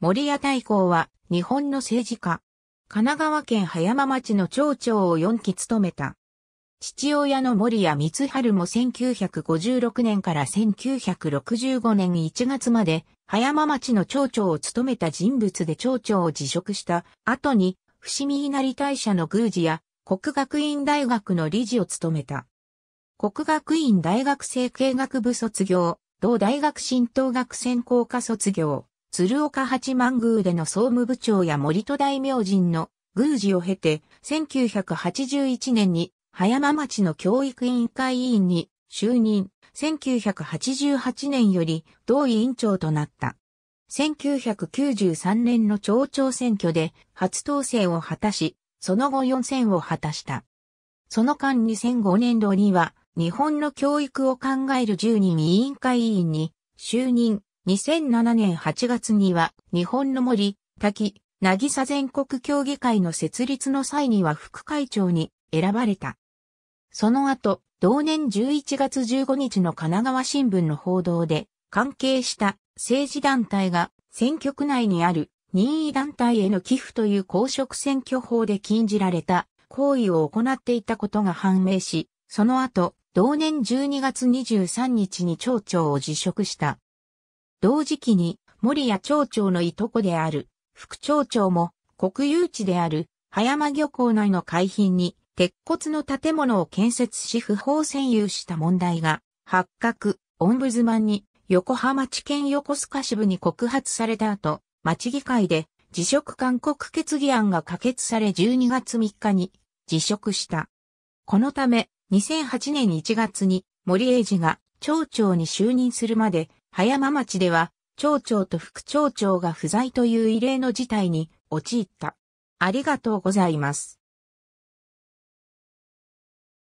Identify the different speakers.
Speaker 1: 森屋大公は日本の政治家。神奈川県葉山町の町長を4期務めた。父親の森屋光春も1956年から1965年1月まで葉山町の町長を務めた人物で町長を辞職した後に伏見稲荷大社の宮司や国学院大学の理事を務めた。国学院大学生経学部卒業、同大学新東学専攻科卒業。鶴岡八幡宮での総務部長や森戸大明神の宮司を経て、1981年に葉山町の教育委員会委員に就任、1988年より同委員長となった。1993年の町長選挙で初当選を果たし、その後4選を果たした。その間2005年度には日本の教育を考える10人委員会委員に就任、2007年8月には日本の森、滝、渚全国協議会の設立の際には副会長に選ばれた。その後、同年11月15日の神奈川新聞の報道で関係した政治団体が選挙区内にある任意団体への寄付という公職選挙法で禁じられた行為を行っていたことが判明し、その後、同年12月23日に町長を辞職した。同時期に森谷町長のいとこである。副町長も国有地である。葉山漁港内の海浜に鉄骨の建物を建設し不法占有した問題が発覚、オンブズマンに横浜地検横須賀支部に告発された後、町議会で辞職勧告決議案が可決され12月3日に辞職した。このため2008年1月に森英二が町長に就任するまで葉山町では、町長と副町長が不在という異例の事態に陥った。ありがとうございます。